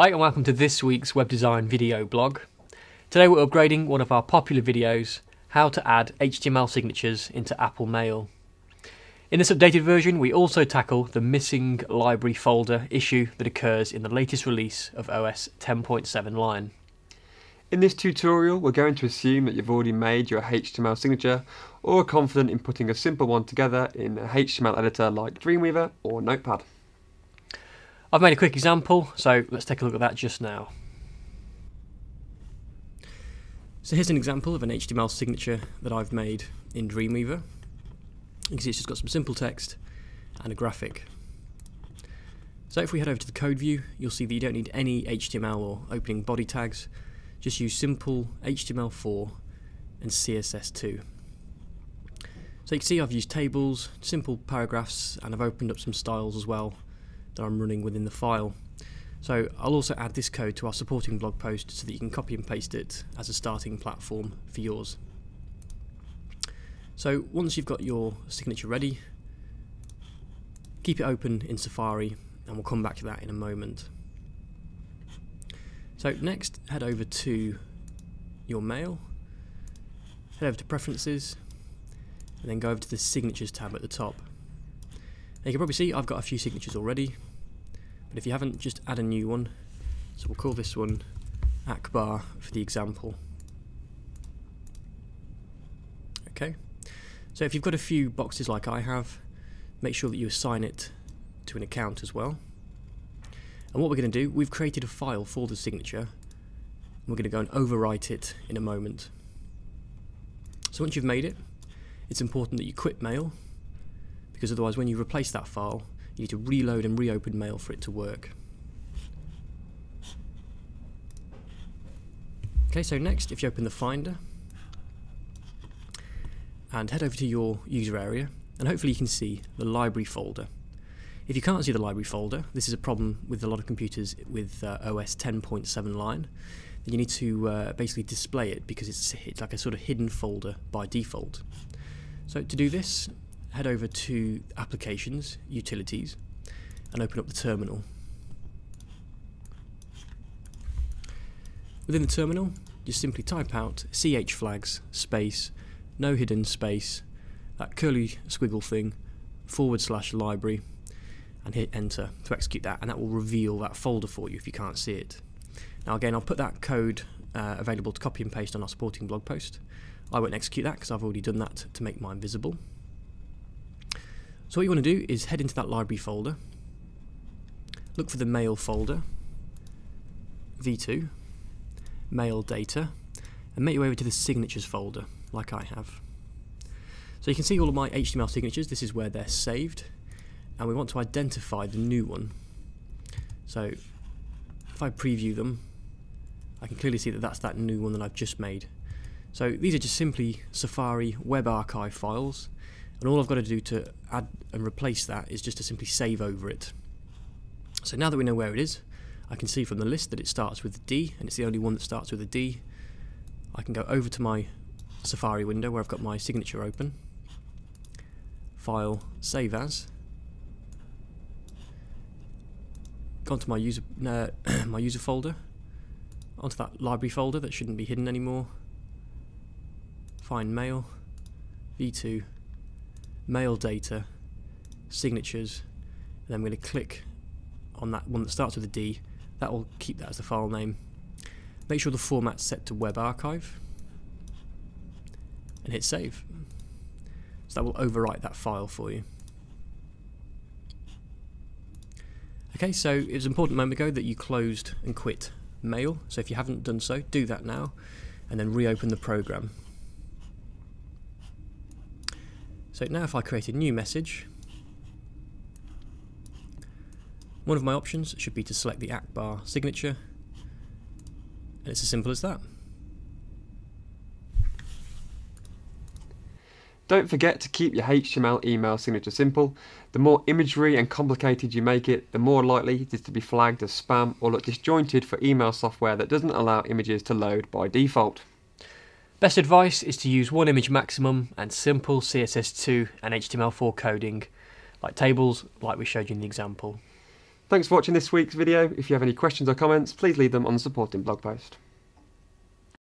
Hi and welcome to this week's web design video blog. Today we're upgrading one of our popular videos, how to add HTML signatures into Apple Mail. In this updated version we also tackle the missing library folder issue that occurs in the latest release of OS 10.7 Lion. In this tutorial we're going to assume that you've already made your HTML signature or are confident in putting a simple one together in a HTML editor like Dreamweaver or Notepad. I've made a quick example, so let's take a look at that just now. So here's an example of an HTML signature that I've made in Dreamweaver. You can see it's just got some simple text and a graphic. So if we head over to the code view, you'll see that you don't need any HTML or opening body tags. Just use simple HTML4 and CSS2. So you can see I've used tables, simple paragraphs, and I've opened up some styles as well that I'm running within the file. So I'll also add this code to our supporting blog post so that you can copy and paste it as a starting platform for yours. So once you've got your signature ready, keep it open in Safari and we'll come back to that in a moment. So next head over to your mail, head over to preferences and then go over to the signatures tab at the top. You can probably see I've got a few signatures already, but if you haven't, just add a new one. So we'll call this one Akbar for the example. Okay, so if you've got a few boxes like I have, make sure that you assign it to an account as well. And what we're going to do, we've created a file for the signature. We're going to go and overwrite it in a moment. So once you've made it, it's important that you quit mail because otherwise when you replace that file you need to reload and reopen mail for it to work. Okay, so next if you open the Finder and head over to your user area and hopefully you can see the library folder. If you can't see the library folder, this is a problem with a lot of computers with uh, OS 10.7 Lion, then you need to uh, basically display it because it's, it's like a sort of hidden folder by default. So to do this, head over to Applications, Utilities, and open up the terminal. Within the terminal, just simply type out ch flags space, no hidden space, that curly squiggle thing, forward slash library, and hit enter to execute that, and that will reveal that folder for you if you can't see it. Now again, I'll put that code uh, available to copy and paste on our supporting blog post. I won't execute that because I've already done that to make mine visible. So what you want to do is head into that library folder, look for the mail folder, v2, mail data, and make your way over to the signatures folder, like I have. So you can see all of my HTML signatures, this is where they're saved, and we want to identify the new one. So if I preview them, I can clearly see that that's that new one that I've just made. So these are just simply Safari web archive files and all I've got to do to add and replace that is just to simply save over it. So now that we know where it is, I can see from the list that it starts with a D and it's the only one that starts with a D. I can go over to my Safari window where I've got my signature open, file, save as, go onto my user, uh, my user folder, onto that library folder that shouldn't be hidden anymore, find mail, v2, mail data, signatures, and then I'm going to click on that one that starts with a D. That will keep that as the file name. Make sure the format's set to web archive and hit save. So that will overwrite that file for you. Okay, so it was important a moment ago that you closed and quit mail. So if you haven't done so, do that now and then reopen the program. So now if I create a new message, one of my options should be to select the Akbar signature, and it's as simple as that. Don't forget to keep your HTML email signature simple. The more imagery and complicated you make it, the more likely it is to be flagged as spam or look disjointed for email software that doesn't allow images to load by default. Best advice is to use one image maximum and simple CSS2 and HTML4 coding, like tables like we showed you in the example. Thanks for watching this week's video. If you have any questions or comments, please leave them on the supporting blog post.